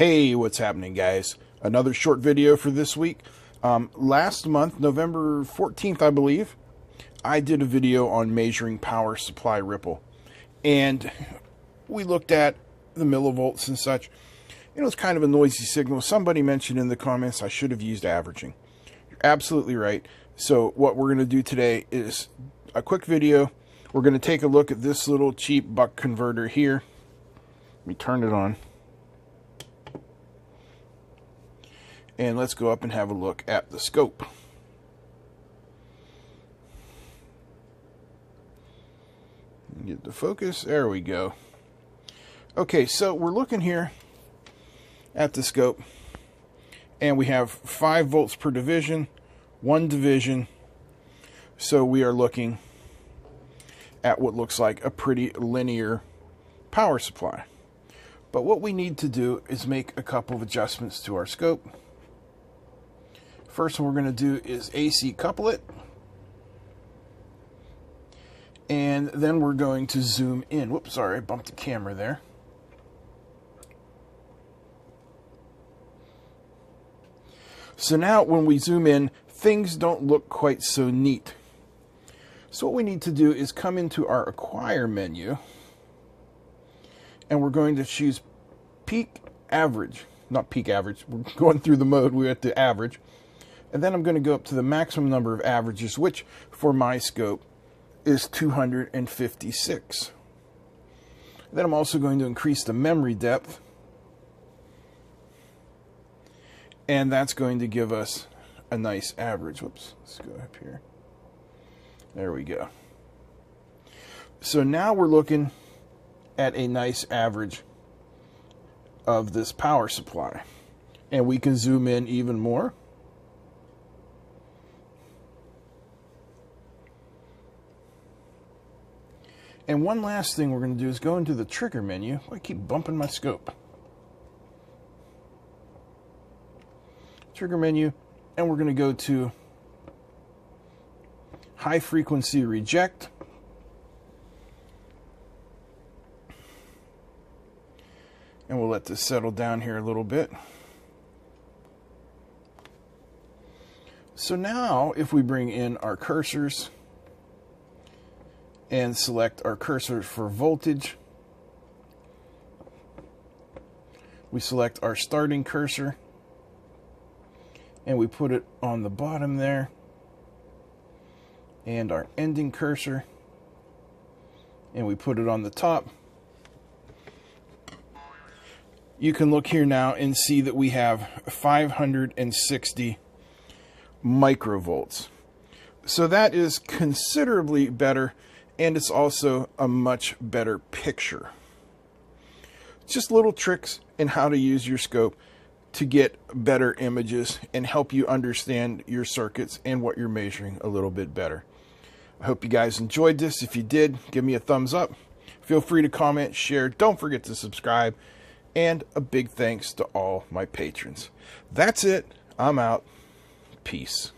Hey, what's happening, guys? Another short video for this week. Um, last month, November 14th, I believe, I did a video on measuring power supply ripple. And we looked at the millivolts and such. Know, it's kind of a noisy signal. Somebody mentioned in the comments I should have used averaging. You're absolutely right. So what we're going to do today is a quick video. We're going to take a look at this little cheap buck converter here. Let me turn it on. And let's go up and have a look at the scope. Get the focus. There we go. Okay, so we're looking here at the scope. And we have 5 volts per division, 1 division. So we are looking at what looks like a pretty linear power supply. But what we need to do is make a couple of adjustments to our scope. First one we're going to do is AC couple it. And then we're going to zoom in. Whoops, sorry, I bumped the camera there. So now when we zoom in, things don't look quite so neat. So what we need to do is come into our acquire menu and we're going to choose peak average, not peak average, we're going through the mode, we're at the average. And then I'm going to go up to the maximum number of averages, which for my scope is 256. Then I'm also going to increase the memory depth. And that's going to give us a nice average. Whoops, let's go up here. There we go. So now we're looking at a nice average of this power supply. And we can zoom in even more. And one last thing we're going to do is go into the trigger menu. I keep bumping my scope. Trigger menu, and we're going to go to high frequency reject. And we'll let this settle down here a little bit. So now if we bring in our cursors and select our cursor for voltage, we select our starting cursor and we put it on the bottom there and our ending cursor and we put it on the top. You can look here now and see that we have 560 microvolts. So that is considerably better and it's also a much better picture just little tricks in how to use your scope to get better images and help you understand your circuits and what you're measuring a little bit better. I hope you guys enjoyed this. If you did, give me a thumbs up. Feel free to comment, share. Don't forget to subscribe. And a big thanks to all my patrons. That's it. I'm out. Peace.